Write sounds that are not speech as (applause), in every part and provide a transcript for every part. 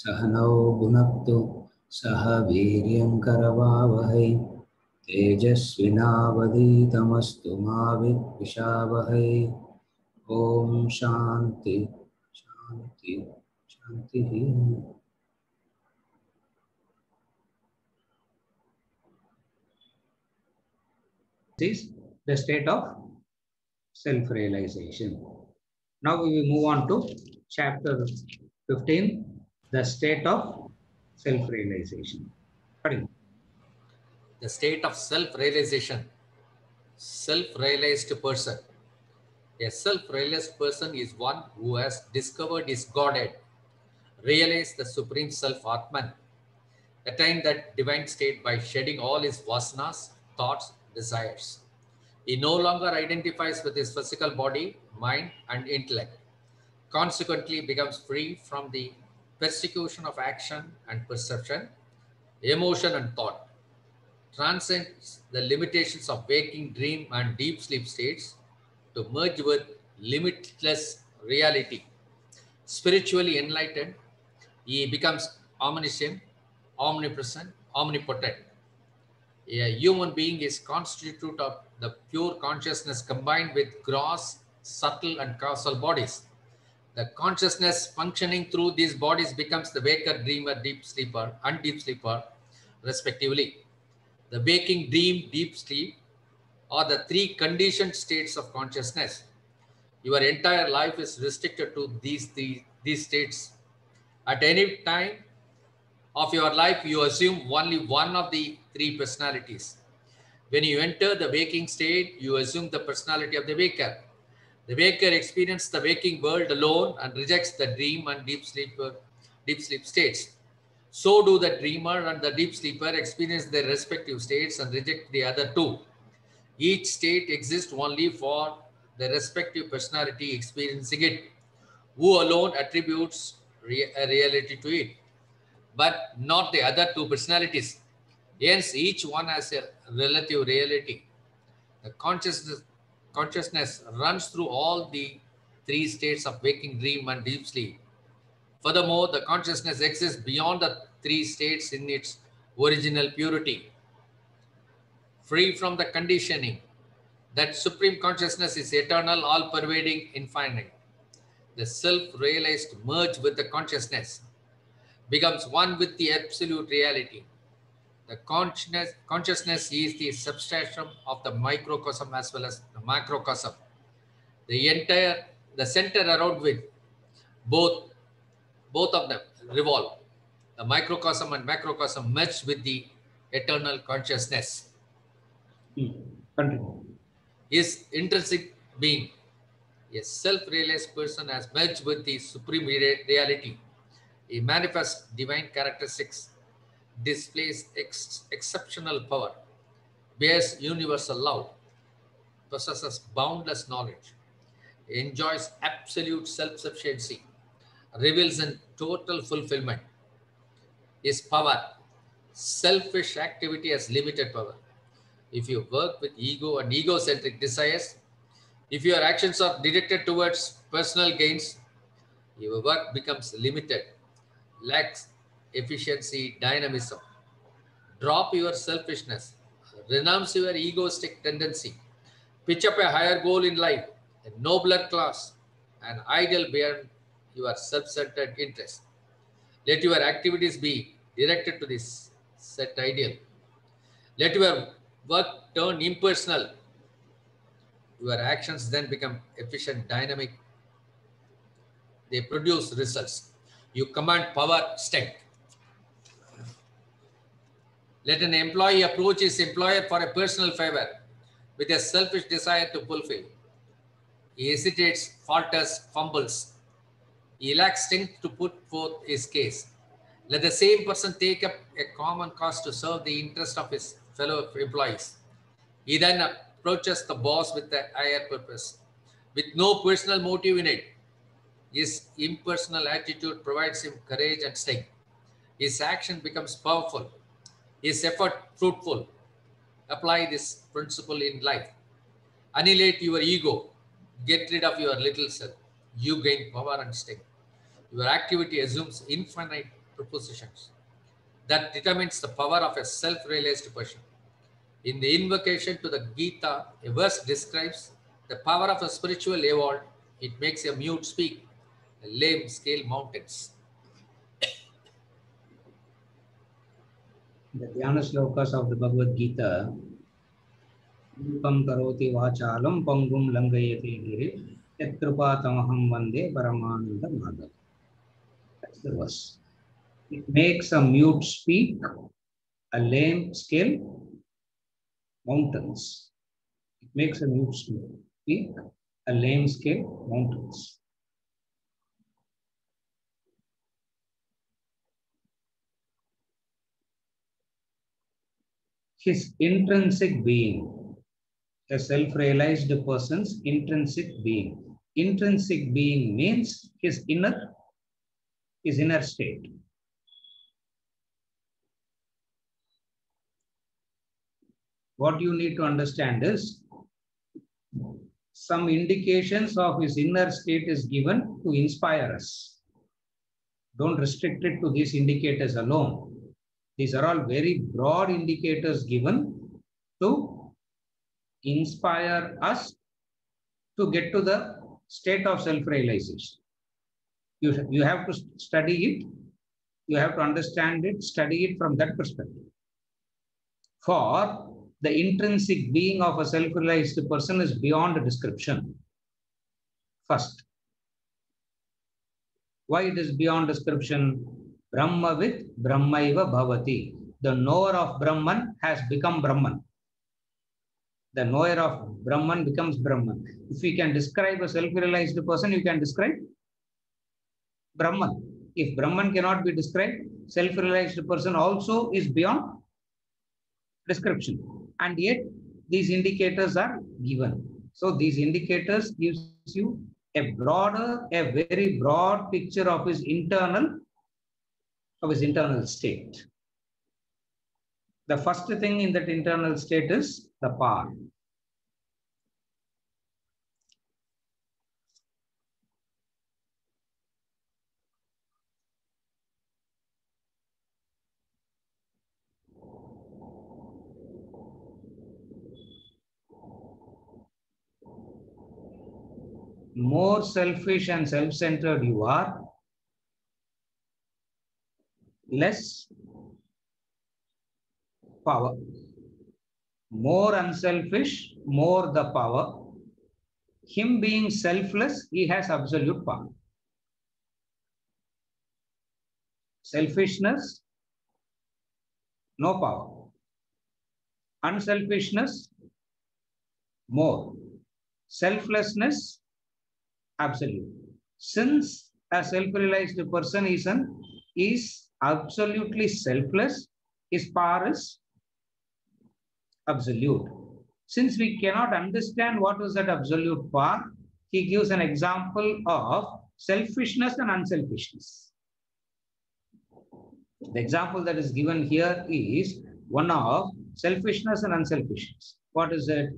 सहनौ भुनक्तु सह वीर्यङ्करवावहै तेजस्विनावधीतमस्तु मा विद्विषावहै। ॐ शान्ति शान्ति शान्तिः। Is the state of self-realization. Now we will move on to chapter 15, the state of self-realization. The state of self-realization, self-realized person. A self-realized person is one who has discovered his Godhead, realized the supreme self Atman, attained that divine state by shedding all his vasanas, thoughts, desires. He no longer identifies with his physical body, mind, and intellect. Consequently, becomes free from the persecution of action and perception, emotion and thought transcends the limitations of waking, dream, and deep sleep states to merge with limitless reality. Spiritually enlightened, he becomes omniscient, omnipresent, omnipotent. A human being is constituted of the pure consciousness combined with gross, subtle, and causal bodies. The consciousness functioning through these bodies becomes the waker, dreamer, deep sleeper, and deep sleeper, respectively. The waking, dream, deep sleep are the three conditioned states of consciousness. Your entire life is restricted to these three these states. At any time of your life, you assume only one of the three personalities. When you enter the waking state, you assume the personality of the waker. The waker experiences the waking world alone and rejects the dream and deep sleep, deep sleep states. So do the dreamer and the deep sleeper experience their respective states and reject the other two. Each state exists only for the respective personality experiencing it, who alone attributes a reality to it, but not the other two personalities. Hence, each one has a relative reality. The consciousness, consciousness runs through all the three states of waking, dream, and deep sleep. Furthermore, the consciousness exists beyond the three states in its original purity, free from the conditioning. That supreme consciousness is eternal, all pervading, infinite. The self realized merge with the consciousness, becomes one with the absolute reality. The consciousness, consciousness is the substratum of the microcosm as well as macrocosm. The entire, the center around which both both of them revolve. The microcosm and macrocosm merge with the eternal consciousness. Hmm. Continue. His intrinsic being, a self-realized person has merged with the supreme reality. He manifests divine characteristics, displays ex- exceptional power, bears universal love, possesses boundless knowledge, enjoys absolute self-sufficiency, reveals in total fulfillment. His power, selfish activity has limited power. If you work with ego and egocentric desires, if your actions are directed towards personal gains, your work becomes limited, lacks efficiency, dynamism. Drop your selfishness, renounce your egoistic tendency, pitch up a higher goal in life, a nobler class, an ideal beyond your self-centered interest. Let your activities be directed to this set ideal. Let your work turn impersonal. Your actions then become efficient, dynamic. They produce results. You command power, strength. Let an employee approach his employer for a personal favor with a selfish desire to fulfill. He hesitates, falters, fumbles. He lacks strength to put forth his case. Let the same person take up a common cause to serve the interest of his fellow employees. He then approaches the boss with a higher purpose, with no personal motive in it. His impersonal attitude provides him courage and strength. His action becomes powerful, his effort fruitful. Apply this principle in life. Annihilate your ego. Get rid of your little self. You gain power and strength. your activity assumes infinite propositions that determines the power of a self-realized person. In the invocation to the Gita, a verse describes the power of a spiritual evolved. It makes a mute speak, a lame scale mountains. The Dhyana slokas of the Bhagavad Gita Rupam karoti vachalam pangum langayate giri yatkrupa tamaham vande paramananda madhav. That's the verse. It makes a mute speak, a lame scale mountains. It makes a mute speak, a lame scale mountains. His intrinsic being, a self-realized person's intrinsic being. Intrinsic being means his inner, his inner state. What you need to understand is some indications of his inner state is given to inspire us. Don't restrict it to these indicators alone. These are all very broad indicators given to inspire us to get to the state of self-realization. You, you have to study it, you have to understand it, study it from that perspective. For the intrinsic being of a self-realized person is beyond description. First, why it is beyond description? Brahmavit Brahmaiva Bhavati. The knower of Brahman has become Brahman. The knower of Brahman becomes Brahman. If we can describe a self-realized person, you can describe Brahman. If Brahman cannot be described, self-realized person also is beyond description. And yet, these indicators are given. So these indicators gives you a broader, a very broad picture of his internal of his internal state. The first thing in that internal state is the power. More selfish and self-centered you are, less power. More unselfish, more the power. Him being selfless, he has absolute power. Selfishness, no power. Unselfishness, more. Selflessness, absolute. Since a self-realized person is an is absolutely selfless, his power is absolute. Since we cannot understand what is that absolute power, he gives an example of selfishness and unselfishness. The example that is given here is one of selfishness and unselfishness. What is it?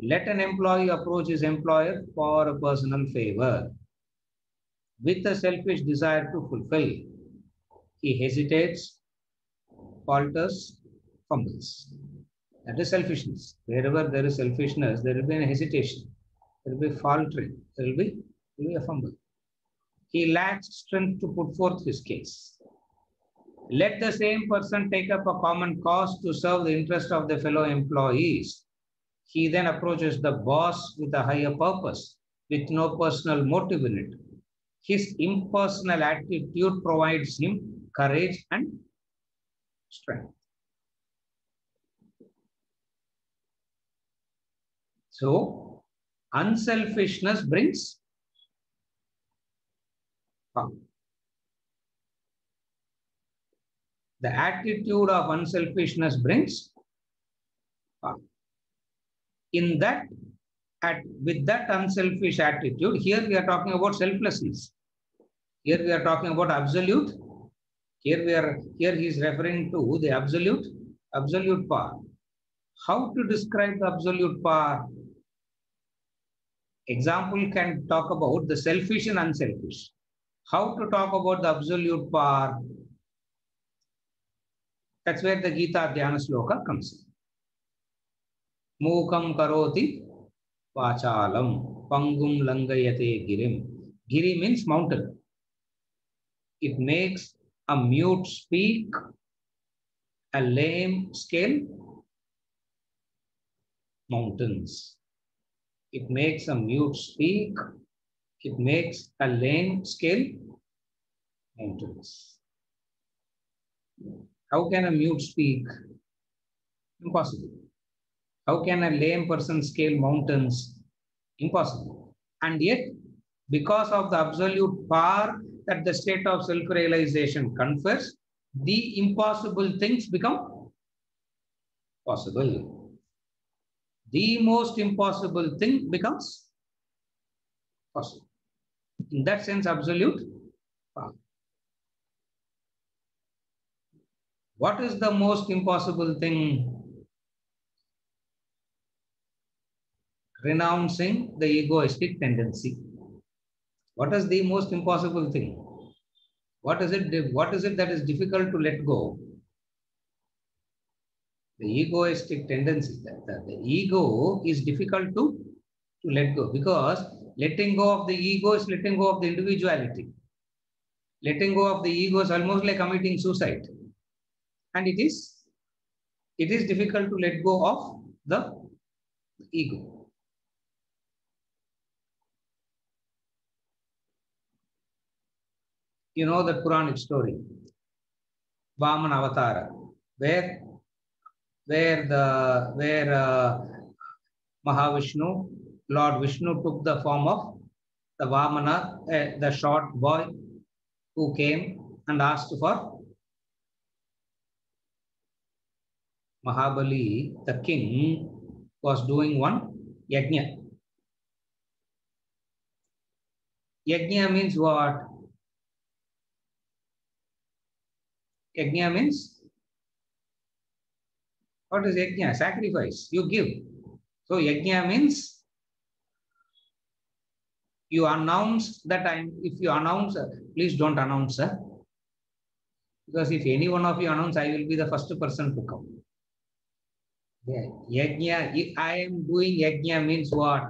Let an employee approach his employer for a personal favor with a selfish desire to fulfill he hesitates, falters, fumbles. That is selfishness. Wherever there is selfishness, there will be a hesitation. There will be faltering. There will be, there will be a fumble. He lacks strength to put forth his case. Let the same person take up a common cause to serve the interest of the fellow employees. He then approaches the boss with a higher purpose, with no personal motive in it. His impersonal attitude provides him courage and strength. So, unselfishness brings power. The attitude of unselfishness brings power. In that, at, with that unselfish attitude, here we are talking about selflessness. Here we are talking about absolute here we are, here he is referring to the absolute, absolute power. How to describe the absolute power? Example can talk about the selfish and unselfish. how to talk about the absolute power. That's where the Gita Dhyana Sloka comes in. Mukam karoti vachalam pangum langayate girim. Giri means mountain. It makes a mute speak, a lame scale, mountains. It makes a mute speak, it makes a lame scale, mountains. How can a mute speak? Impossible. How can a lame person scale mountains? Impossible. And yet, because of the absolute power that the state of self-realization confers, the impossible things become possible. The most impossible thing becomes possible. In that sense, absolute power. What is the most impossible thing? Renouncing the egoistic tendency. What is the most impossible thing? What is it? What is it that is difficult to let go? The egoistic tendency. That, that the ego is difficult to, to let go because letting go of the ego is letting go of the individuality. Letting go of the ego is almost like committing suicide. And it is it is difficult to let go of the ego. You know the Puranic story, Vaman Avatara, where where the where uh, Mahavishnu, Lord Vishnu took the form of the Vamana, uh, the short boy who came and asked for Mahabali, the king, was doing one yajna. Yajna means what? Yajna means what is yajna? Sacrifice. You give. So yajna means you announce that I'm. If you announce, please don't announce, sir. Because if any one of you announce, I will be the first person to come. Yeah. Yajna. I am doing yajna means what?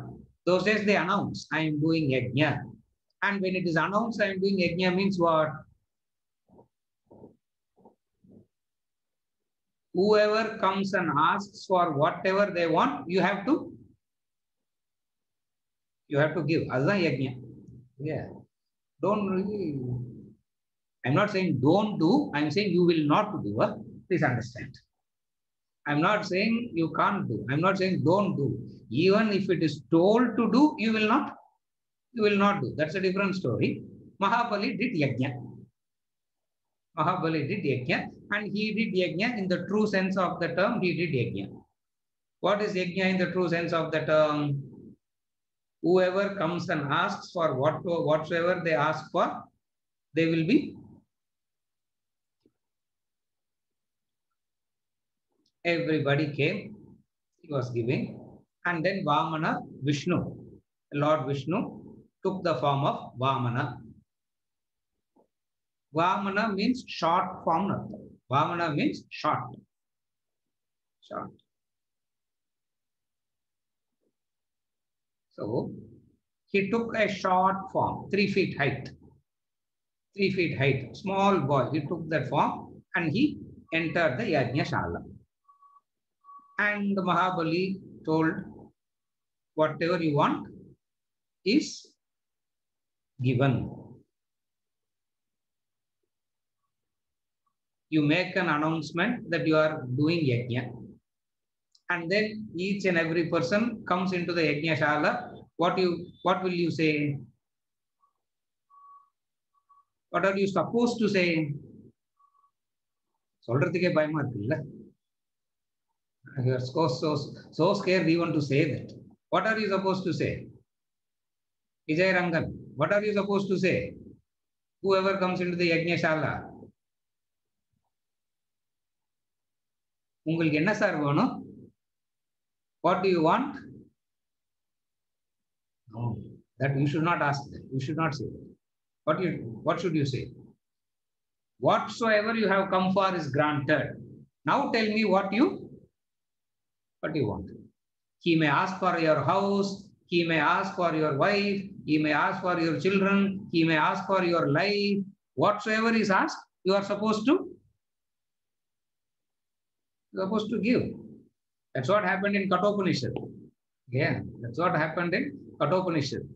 Those days they announce I am doing yajna, and when it is announced I am doing yajna means what? Whoever comes and asks for whatever they want, you have to you have to give. Azza yajna. Yeah. Don't really. I'm not saying don't do. I'm saying you will not do. Huh? Please understand. I'm not saying you can't do. I'm not saying don't do. Even if it is told to do, you will not. You will not do. That's a different story. Mahabali did yajna. Mahabali did yajna and he did yajna in the true sense of the term, he did yajna. What is yajna in the true sense of the term? Whoever comes and asks for what, whatsoever they ask for, they will be everybody came, he was giving, and then Vamana Vishnu, Lord Vishnu, took the form of Vamana. Vamana means short form. Vamana means short. Short. So he took a short form, three feet height. Three feet height, small boy. He took that form and he entered the Yajna Shala. And Mahabali told, whatever you want is given. you make an announcement that you are doing yajna. And then each and every person comes into the yajna shala. What you what will you say? What are you supposed to say? சொல்றதுக்கே பயமா இருக்குல்ல You're so, so, so scared even to say that. What are you supposed to say? Vijay Rangan, what are you supposed to say? Whoever comes into the yajna shala, உங்களுக்கு என்ன sir வேணும் what do you want that you should not ask that you should not say What you what should you say? Whatsoever you have come for is granted. Now tell me what you what you want. He may ask for your house, he may ask for your wife, he may ask for your children, he may ask for your life. Whatsoever is asked, you are supposed to you're supposed to give. That's what happened in Kathopanishad. Yeah, that's what happened in Kathopanishad.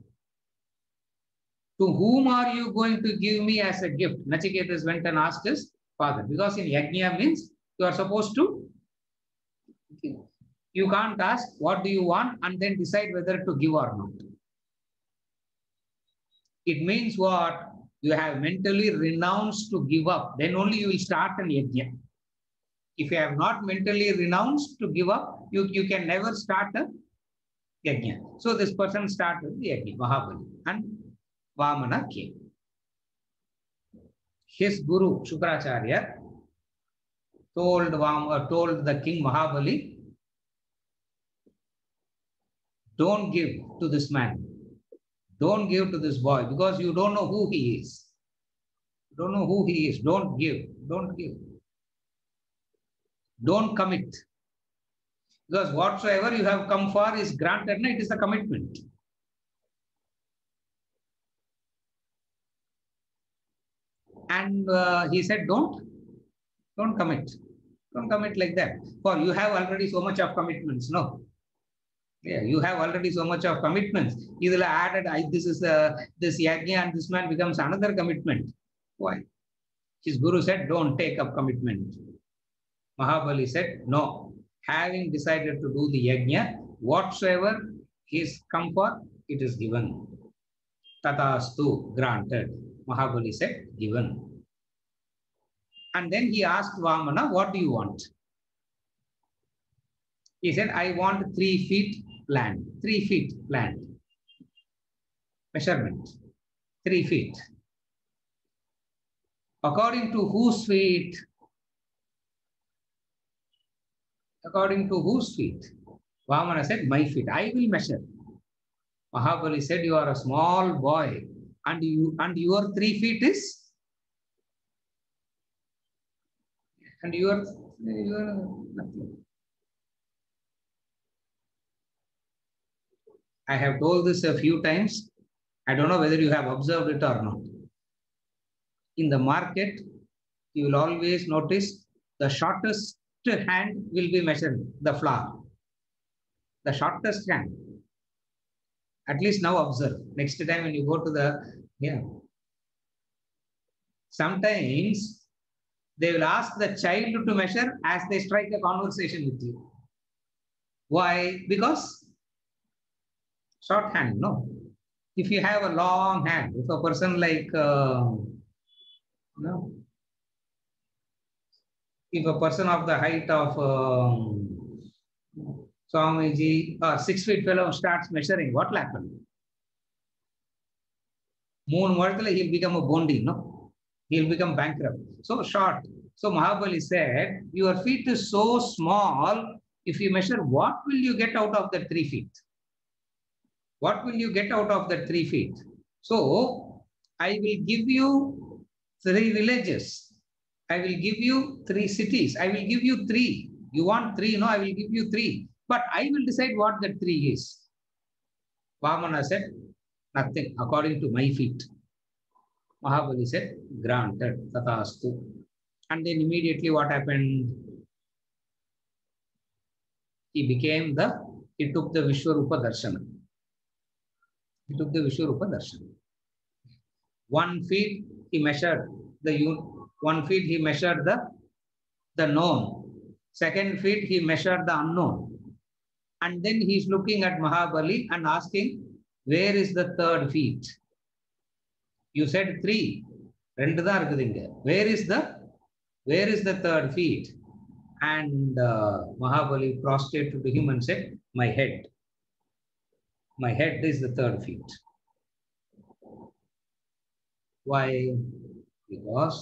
To whom are you going to give me as a gift? Nachiketas went and asked his father. Because in Yajna means you are supposed to give. You can't ask what do you want and then decide whether to give or not. It means what? You have mentally renounced to give up. Then only you will start an yajna. If you have not mentally renounced to give up, you, you can never start a yajna. So this person started the yajna, Mahabali. And Vamana came. His guru, Shukracharya, told, Vam, uh, told the king Mahabali, don't give to this man. Don't give to this boy because you don't know who he is. Don't know who he is. Don't give. Don't give. Don't commit. Because whatsoever you have come for is granted, it is a commitment. And uh, he said, don't, don't commit. Don't commit like that. For you have already so much of commitments, no? Yeah, you have already so much of commitments. Will added, I, this is uh, this yajna and this man becomes another commitment. Why? His guru said, don't take up commitment. Mahabali said, no. Having decided to do the yajna, whatsoever is come for, it is given. Tatastu, granted. Mahabali said, given. And then he asked Vamana, what do you want? He said, I want three feet land, three feet land. Measurement, three feet. According to whose feet? According to whose feet? Vamana said, my feet. I will measure. Mahabali said, you are a small boy and you and your three feet is and you are nothing. I have told this a few times. I don't know whether you have observed it or not. In the market, you will always notice the shortest hand will be measured, the flower. The shortest hand. At least now observe. Next time when you go to the, yeah. Sometimes they will ask the child to measure as they strike a conversation with you. Why? Because short hand, no. If you have a long hand, if a person like, uh, no, if a person of the height of um, Swamiji or six feet fellow starts measuring, what will happen? Moon Vartala, he'll become a bondi, no? He'll become bankrupt. So short. So Mahabali said, Your feet is so small. If you measure, what will you get out of the three feet? What will you get out of the three feet? So I will give you three villages. I will give you three cities. I will give you three. You want three? No, I will give you three. But I will decide what that three is. Vamana said, nothing, according to my feet. Mahabali said, granted, tatastu. And then immediately what happened? He became the, he took the Vishwarupa Darshana. He took the Vishwarupa Darshana. One feet he measured the one feet he measured the, the known. Second feet he measured the unknown. And then he's looking at Mahabali and asking, where is the third feet? You said three. ரெண்டு தான் இருக்குது இங்க where is the where is the third feet and Mahabali prostrated to him and said my head my head is the third feet why because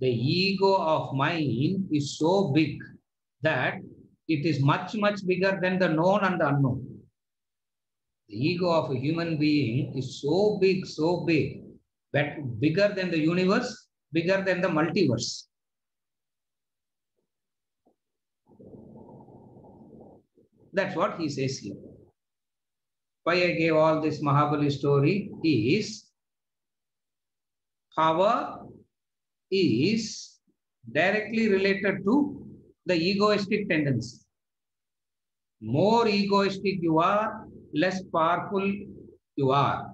the ego of mind is so big that it is much much bigger than the known and the unknown the ego of a human being is so big so big But bigger than the universe, bigger than the multiverse. That's what he says here. Why I gave all this Mahabali story is power is directly related to the egoistic tendency. More egoistic you are, less powerful you are.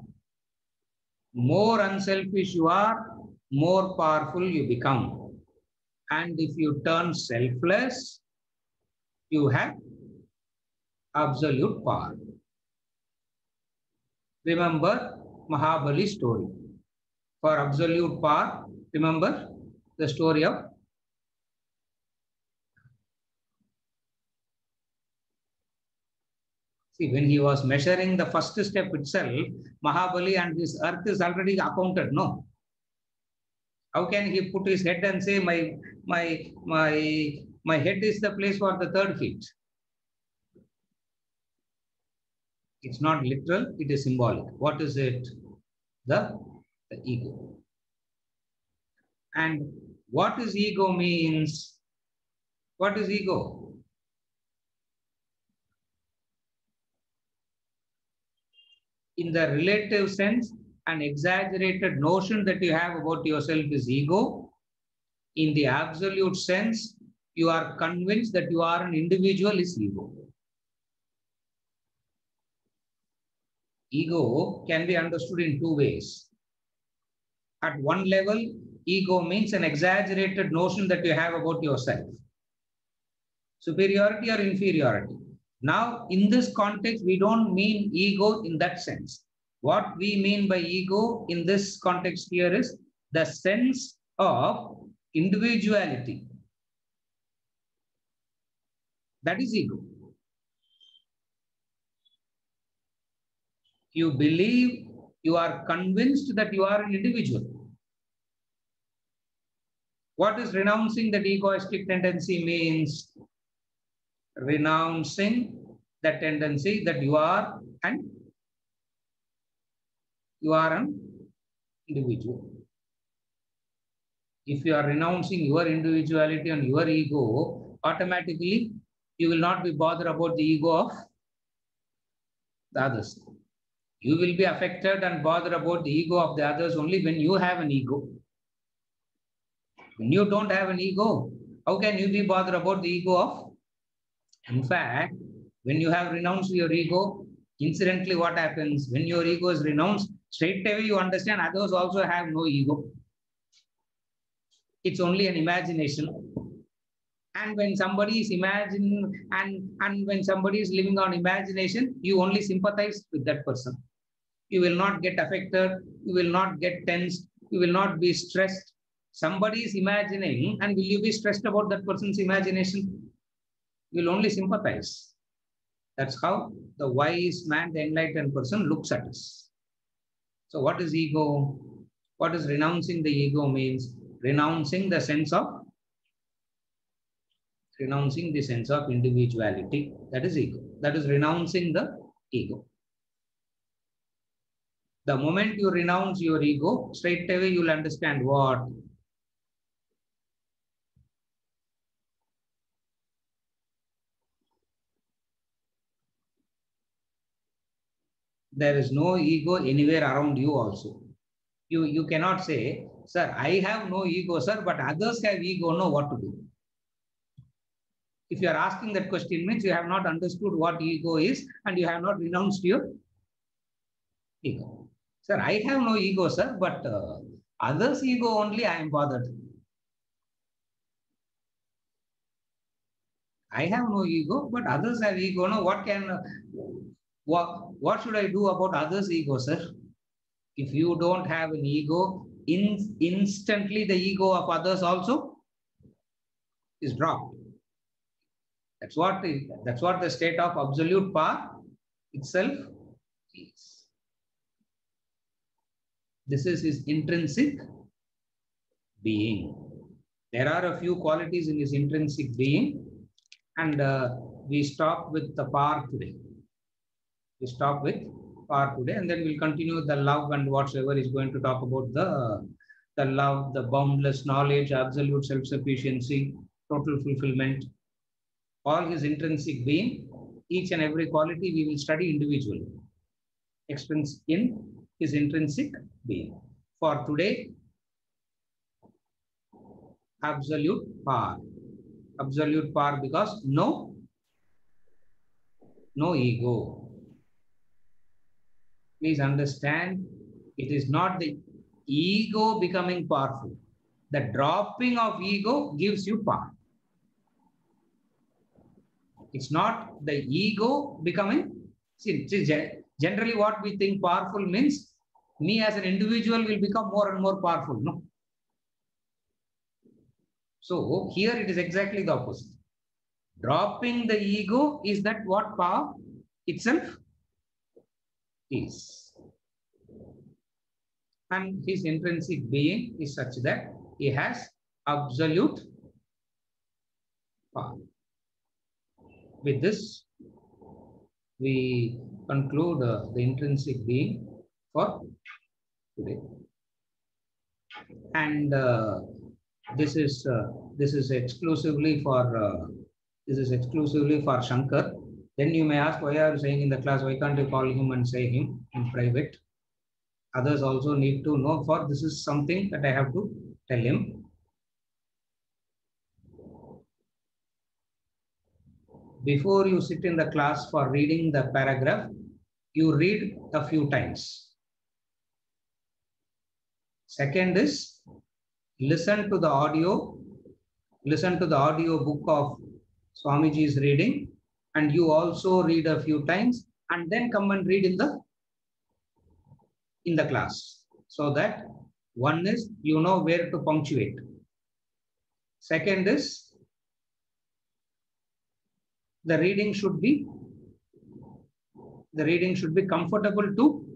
More unselfish you are, more powerful you become. And if you turn selfless, you have absolute power. Remember Mahabali story. For absolute power, remember the story of See, when he was measuring the first step itself, Mahabali and his earth is already accounted, no? How can he put his head and say, my, my, my, my head is the place for the third feet? It's not literal, it is symbolic. What is it? The, the ego. And what is ego means? What is ego? In the relative sense, an exaggerated notion that you have about yourself is ego. In the absolute sense, you are convinced that you are an individual is ego. Ego can be understood in two ways. At one level, ego means an exaggerated notion that you have about yourself. Superiority or inferiority. Now, in this context, we don't mean ego in that sense. What we mean by ego in this context here is the sense of individuality. That is ego. You believe, you are convinced that you are an individual. What is renouncing that egoistic tendency means? Renouncing the tendency that you are an you are an individual. If you are renouncing your individuality and your ego, automatically you will not be bothered about the ego of the others. You will be affected and bothered about the ego of the others only when you have an ego. When you don't have an ego, how can you be bothered about the ego of? In fact, when you have renounced your ego, incidentally, what happens? When your ego is renounced, straight away you understand others also have no ego. It's only an imagination. And when somebody is imagining and, and when somebody is living on imagination, you only sympathize with that person. You will not get affected, you will not get tensed, you will not be stressed. Somebody is imagining, and will you be stressed about that person's imagination? You will only sympathize. That's how the wise man, the enlightened person looks at us. So what is ego? What is renouncing the ego means? Renouncing the sense of renouncing the sense of individuality. That is ego. That is renouncing the ego. The moment you renounce your ego, straight away you'll understand what there is no ego anywhere around you also. You, you cannot say, sir, I have no ego, sir, but others have ego, know what to do. If you are asking that question means you have not understood what ego is and you have not renounced your ego. Sir, I have no ego, sir, but uh, others' ego only I am bothered. I have no ego, but others have ego. No, what can, what, what should I do about others' ego, sir? If you don't have an ego, in, instantly the ego of others also is dropped. That's what, the, that's what the state of absolute power itself is. This is his intrinsic being. There are a few qualities in his intrinsic being, and uh, we stop with the power today. We stop with for today, and then we'll continue the love and whatsoever is going to talk about the, the love, the boundless knowledge, absolute self-sufficiency, total fulfillment, all his intrinsic being, each and every quality we will study individually. Expense in his intrinsic being. For today, absolute power. Absolute power because no, no ego. Please understand, it is not the ego becoming powerful. The dropping of ego gives you power. It's not the ego becoming, see, generally what we think powerful means me as an individual will become more and more powerful. No. So here it is exactly the opposite. Dropping the ego is that what power itself is. And his intrinsic being is such that he has absolute power. With this, we conclude uh, the intrinsic being for today. And uh, this is uh, this is exclusively for uh, this is exclusively for Shankar. Then you may ask why are you saying in the class, why can't you call him and say him in private? Others also need to know for this is something that I have to tell him. Before you sit in the class for reading the paragraph, you read a few times. Second is listen to the audio, listen to the audio book of Swamiji's reading, and you also read a few times, and then come and read in the in the class. So that one is you know where to punctuate. Second is the reading should be the reading should be comfortable to,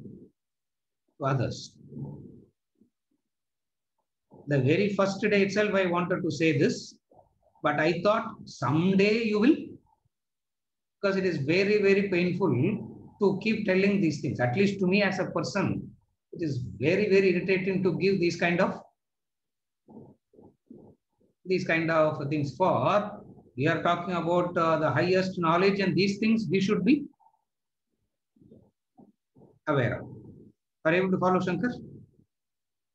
to others. The very first day itself, I wanted to say this, but I thought someday you will, because it is very, very painful to keep telling these things. At least to me as a person, it is very, very irritating to give these kind of these kind of things for we are talking about uh, the highest knowledge and these things we should be aware of. Are able to follow Shankar?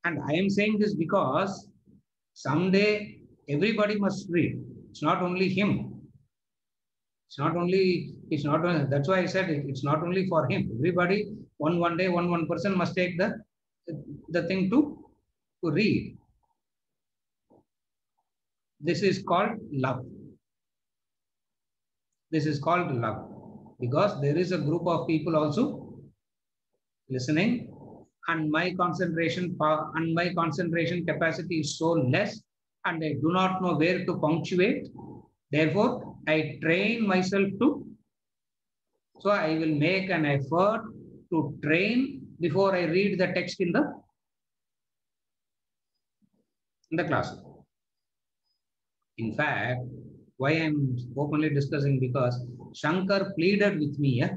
And I am saying this because someday everybody must read. It's not only him. It's not only, it's not, that's why I said it, it's not only for him. Everybody, one one day, one one person must take the, the thing to, to read. This is called love. This is called love. Because there is a group of people also listening and my concentration power and my concentration capacity is so less and I do not know where to punctuate. Therefore, I train myself to, so I will make an effort to train before I read the text in the, in the class. In fact, why I'm openly discussing because Shankar pleaded with me, yeah?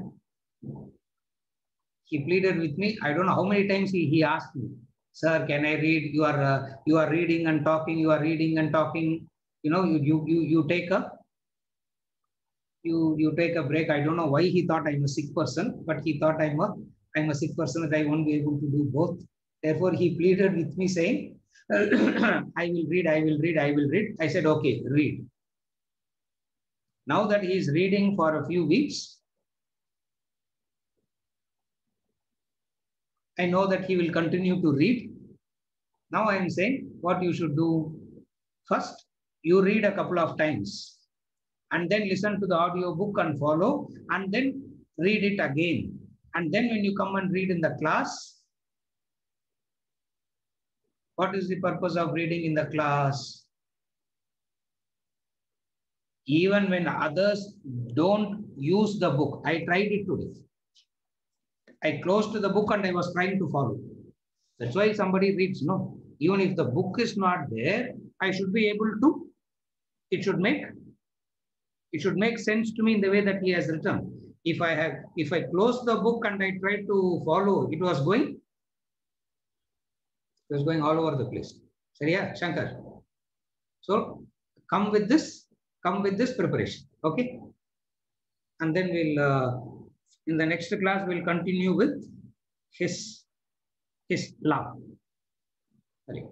he pleaded with me. I don't know how many times he, he asked me, sir, can I read? You are uh, you are reading and talking. You are reading and talking. You know, you you you you take a you you take a break. I don't know why he thought I'm a sick person, but he thought I'm a I'm a sick person that I won't be able to do both. Therefore, he pleaded with me saying, (coughs) I will read, I will read, I will read. I said, okay, read. Now that he is reading for a few weeks, I know that he will continue to read. Now I am saying what you should do. First, you read a couple of times and then listen to the audio book and follow and then read it again. And then when you come and read in the class, what is the purpose of reading in the class? Even when others don't use the book, I tried it today. I closed the book and I was trying to follow. That's why somebody reads, no. Even if the book is not there, I should be able to, it should make, it should make sense to me in the way that he has written. if I have, if I close the book and I try to follow, it was going, it was going all over the place. Sariya, Shankar. So come with this, come with this preparation. Okay. And then we'll, uh, in the next class, we'll continue with his, his law. Sorry.